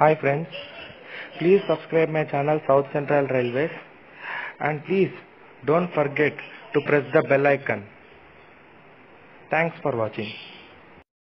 Hi friends, please subscribe my channel South Central Railways and please don't forget to press the bell icon. Thanks for watching.